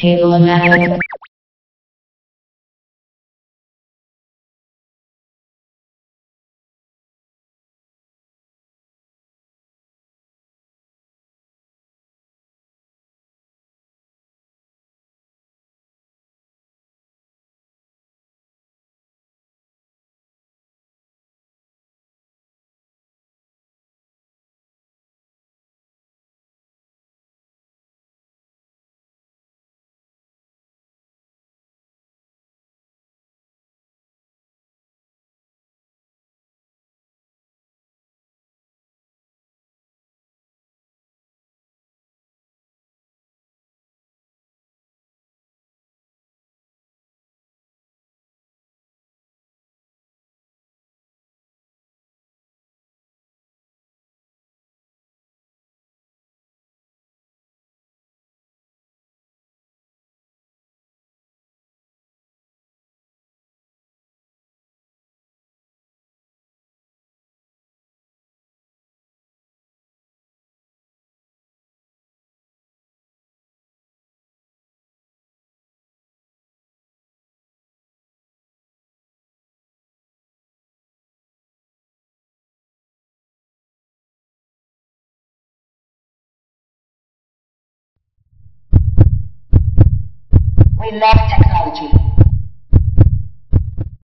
Cable-O-Matic. We love technology.